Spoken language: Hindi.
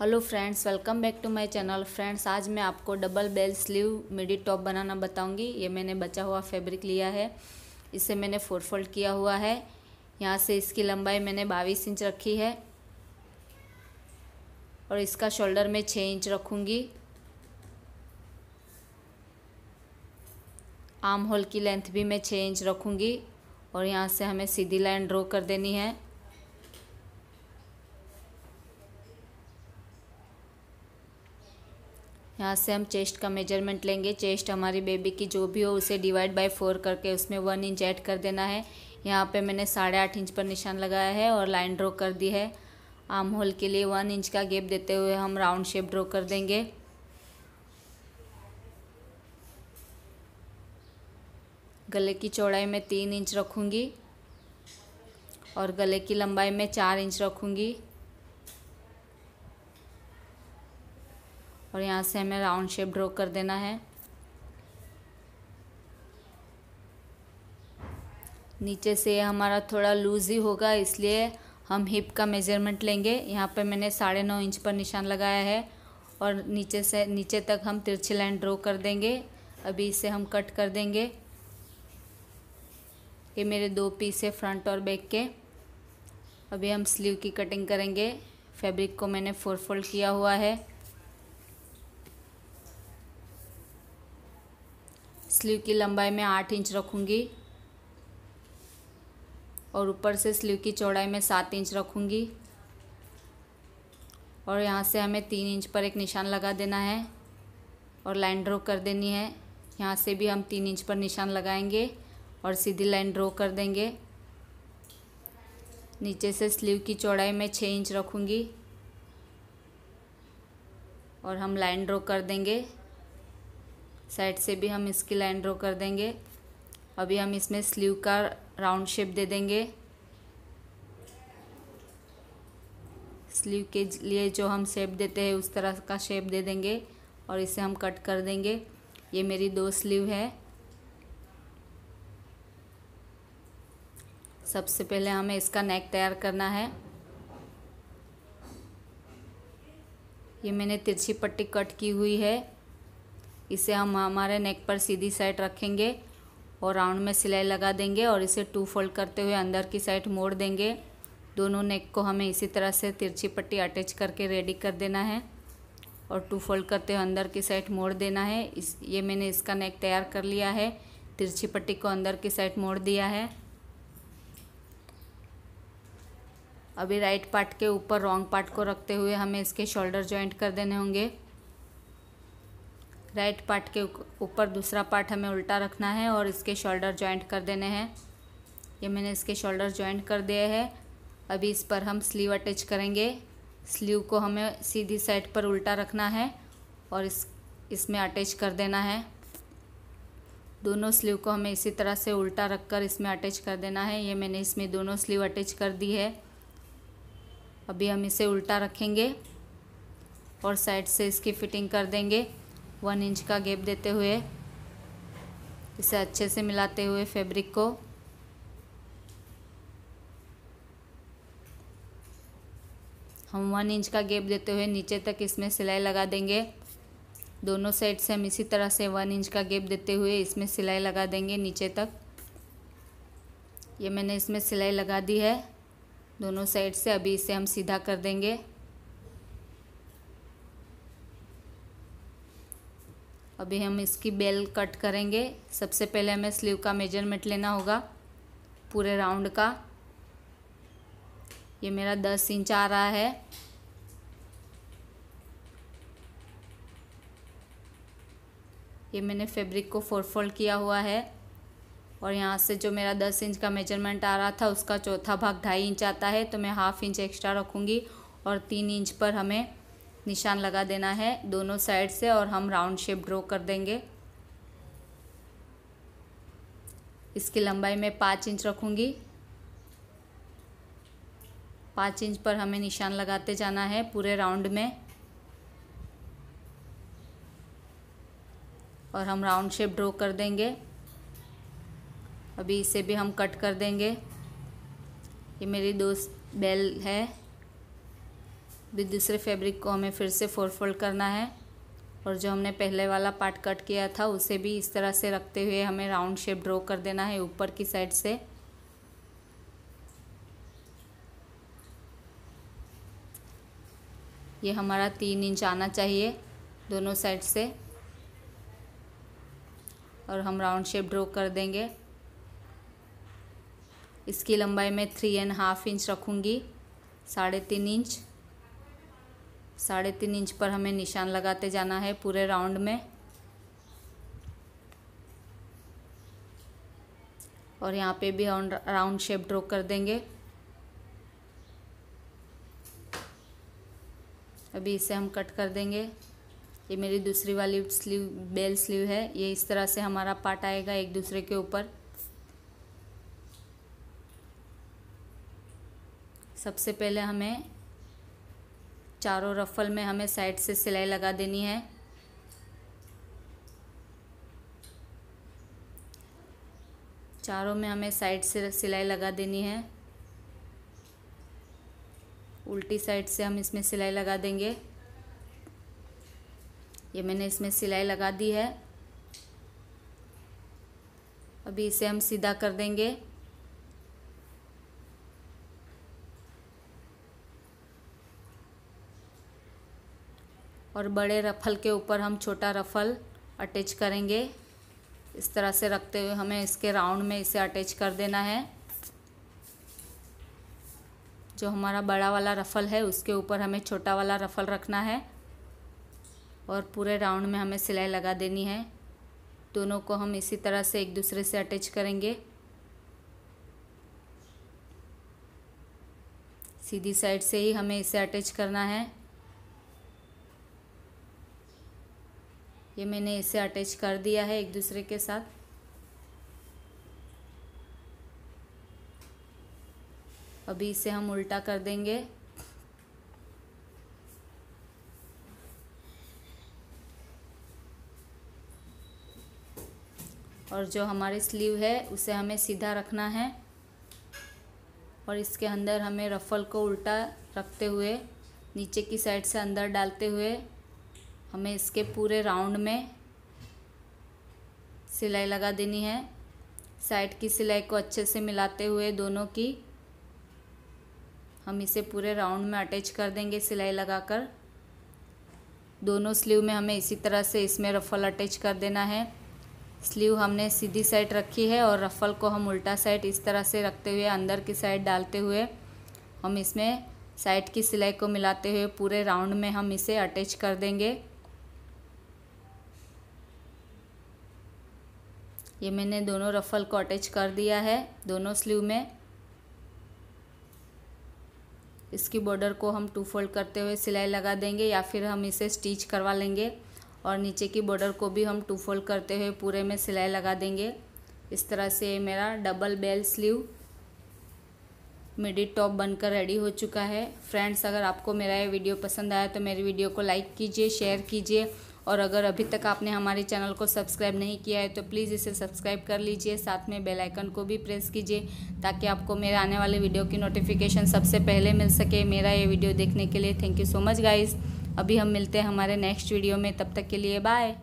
Hello friends, welcome back to my channel. Friends, आज मैं आपको double bell sleeve midi top बनाना बताऊँगी। ये मैंने बचा हुआ फैब्रिक लिया है। इसे मैंने फोर फोल्ड किया हुआ है। यहाँ से इसकी लंबाई मैंने बाईस इंच रखी है। और इसका शोल्डर में छः इंच रखूँगी। आर्म होल की लेंथ भी मैं छः इंच रखूँगी। और यहाँ से हमें सीधी लाइन ड्रॉ कर देनी है। यहाँ से हम चेस्ट का मेज़रमेंट लेंगे। चेस्ट हमारी बेबी की जो भी हो, उसे डिवाइड बाय फोर करके उसमें वन इंच ऐड कर देना है। यहाँ पे मैंने साढ़े आठ इंच पर निशान लगाया है और लाइन ड्रॉ कर दी है। आर्म होल के लिए वन इंच का गेप देते हुए हम राउंड शेप ड्रॉ कर देंगे। गले की चौड़ाई में तीन इंच रखूँगी और गले की लंबाई में चार इंच रखूँगी। और यहाँ से हमें राउंड शेप ड्रॉ कर देना है। नीचे से हमारा थोड़ा लूज़ ही होगा, इसलिए हम हिप का मेज़रमेंट लेंगे। यहाँ पे मैंने साढ़े नौ इंच पर निशान लगाया है और नीचे से, नीचे तक हम तिरछी लाइन ड्रॉ कर देंगे। अभी इसे हम कट कर देंगे। ये मेरे दो पीस है फ्रंट और बैक के। अभी हम स्लीव की कटिंग करेंगे। फैब्रिक को मैंने फोर फोल्ड किया हुआ है। स्लीव की लंबाई में आठ इंच रखूँगी और ऊपर से स्लीव की चौड़ाई में सात इंच रखूँगी। और यहाँ से हमें तीन इंच पर एक निशान लगा देना है और लाइन ड्रॉ कर देनी है। यहाँ से भी हम तीन इंच पर निशान लगाएँगे और सीधी लाइन ड्रॉ कर देंगे। नीचे से स्लीव की चौड़ाई में छः इंच रखूँगी और हम लाइन ड्रॉ कर देंगे। साइड से भी हम इसकी लाइन ड्रॉ कर देंगे। अभी हम इसमें स्लीव का राउंड शेप दे देंगे। स्लीव के लिए जो हम शेप देते हैं, उस तरह का शेप दे देंगे और इसे हम कट कर देंगे। ये मेरी दो स्लीव है। सबसे पहले हमें इसका नेक तैयार करना है। ये मैंने तिरछी पट्टी कट की हुई है। इसे हम हमारे नेक पर सीधी साइड रखेंगे और राउंड में सिलाई लगा देंगे और इसे टू फोल्ड करते हुए अंदर की साइड मोड़ देंगे। दोनों नेक को हमें इसी तरह से तिरछी पट्टी अटैच करके रेडी कर देना है और टू फोल्ड करते हुए अंदर की साइड मोड़ देना है। इस, ये मैंने इसका नेक तैयार कर लिया है। तिरछी पट्टी को अंदर की साइड मोड़ दिया है। अभी राइट पार्ट के ऊपर रॉन्ग पार्ट को रखते हुए हमें इसके शोल्डर जॉइंट कर देने होंगे। राइट पार्ट के ऊपर दूसरा पार्ट हमें उल्टा रखना है और इसके शोल्डर जॉइंट कर देने हैं। ये मैंने इसके शोल्डर जॉइंट कर दिए हैं। अभी इस पर हम स्लीव अटैच करेंगे। स्लीव को हमें सीधी साइड पर उल्टा रखना है और इस, इसमें अटैच कर देना है। दोनों स्लीव को हमें इसी तरह से उल्टा रखकर इसमें अटैच कर देना है। ये मैंने इसमें दोनों स्लीव अटैच कर दी है। अभी हम इसे उल्टा रखेंगे और साइड से इसकी फिटिंग कर देंगे। वन इंच का गैप देते हुए, इसे अच्छे से मिलाते हुए फैब्रिक को। हम वन इंच का गैप देते हुए नीचे तक इसमें सिलाई लगा देंगे। दोनों साइड से हम इसी तरह से वन इंच का गैप देते हुए इसमें सिलाई लगा देंगे नीचे तक। ये मैंने इसमें सिलाई लगा दी है। दोनों साइड से अभी इसे हम सीधा कर देंगे। अभी हम इसकी बेल कट करेंगे। सबसे पहले हमें स्लीव का मेज़रमेंट लेना होगा, पूरे राउंड का। ये मेरा दस इंच आ रहा है। ये मैंने फैब्रिक को फोर फोल्ड किया हुआ है और यहाँ से जो मेरा दस इंच का मेज़रमेंट आ रहा था, उसका चौथा भाग ढाई इंच आता है तो मैं हाफ़ इंच एक्स्ट्रा रखूँगी और तीन इंच पर हमें निशान लगा देना है दोनों साइड से और हम राउंड शेप ड्रॉ कर देंगे। इसकी लंबाई में पाँच इंच रखूँगी। पाँच इंच पर हमें निशान लगाते जाना है पूरे राउंड में। और हम राउंड शेप ड्रॉ कर देंगे। अभी इसे भी हम कट कर देंगे। ये मेरी दोस्त बेल है। भी दूसरे फैब्रिक को हमें फिर से फोर फोल्ड करना है। और जो हमने पहले वाला पार्ट कट किया था, उसे भी इस तरह से रखते हुए हमें राउंड शेप ड्रॉ कर देना है ऊपर की साइड से। ये हमारा तीन इंच आना चाहिए दोनों साइड से। और हम राउंड शेप ड्रॉ कर देंगे। इसकी लंबाई में थ्री एंड हाफ़ इंच रखूँगी, साढ़े तीन इंच साढ़े तीन इंच पर हमें निशान लगाते जाना है पूरे राउंड में। और यहाँ पे भी राउंड शेप ड्रॉ कर देंगे। अभी इसे हम कट कर देंगे। ये मेरी दूसरी वाली स्लीव, बेल स्लीव है। ये इस तरह से हमारा पार्ट आएगा एक दूसरे के ऊपर। सबसे पहले हमें चारों रफल में हमें साइड से सिलाई लगा देनी है। चारों में हमें साइड से सिलाई लगा देनी है। उल्टी साइड से हम इसमें सिलाई लगा देंगे। ये मैंने इसमें सिलाई लगा दी है। अभी इसे हम सीधा कर देंगे। और बड़े रफल के ऊपर हम छोटा रफल अटैच करेंगे। इस तरह से रखते हुए हमें इसके राउंड में इसे अटैच कर देना है। जो हमारा बड़ा वाला रफ़ल है, उसके ऊपर हमें छोटा वाला रफ़ल रखना है। और पूरे राउंड में हमें सिलाई लगा देनी है। दोनों को हम इसी तरह से एक दूसरे से अटैच करेंगे। सीधी साइड से ही हमें इसे अटैच करना है। ये मैंने इसे अटैच कर दिया है एक दूसरे के साथ। अभी इसे हम उल्टा कर देंगे। और जो हमारी स्लीव है, उसे हमें सीधा रखना है। और इसके अंदर हमें रफ़ल को उल्टा रखते हुए, नीचे की साइड से अंदर डालते हुए हमें इसके पूरे राउंड में सिलाई लगा देनी है। साइड की सिलाई को अच्छे से मिलाते हुए दोनों की हम इसे पूरे राउंड में अटैच कर देंगे सिलाई लगाकर। दोनों स्लीव में हमें इसी तरह से इसमें रफ़ल अटैच कर देना है। स्लीव हमने सीधी साइड रखी है और रफ़ल को हम उल्टा साइड इस तरह से रखते हुए अंदर की साइड डालते हुए हम इसमें साइड की सिलाई को मिलाते हुए पूरे राउंड में हम इसे अटैच कर देंगे। ये मैंने दोनों रफ़ल को अटैच कर दिया है, दोनों स्लीव में। इसकी बॉर्डर को हम टू फोल्ड करते हुए सिलाई लगा देंगे या फिर हम इसे स्टिच करवा लेंगे और नीचे की बॉर्डर को भी हम टू फोल्ड करते हुए पूरे में सिलाई लगा देंगे। इस तरह से मेरा double bell sleeve midi top बनकर रेडी हो चुका है। फ्रेंड्स, अगर आपको मेरा ये वीडियो पसंद आया तो मेरी वीडियो को लाइक कीजिए, शेयर कीजिए और अगर अभी तक आपने हमारे चैनल को सब्सक्राइब नहीं किया है तो प्लीज़ इसे सब्सक्राइब कर लीजिए। साथ में बेल आइकन को भी प्रेस कीजिए, ताकि आपको मेरे आने वाले वीडियो की नोटिफिकेशन सबसे पहले मिल सके मेरा ये वीडियो देखने के लिए। Thank you so much guys अभी हम मिलते हैं हमारे नेक्स्ट वीडियो में। तब तक के लिए बाय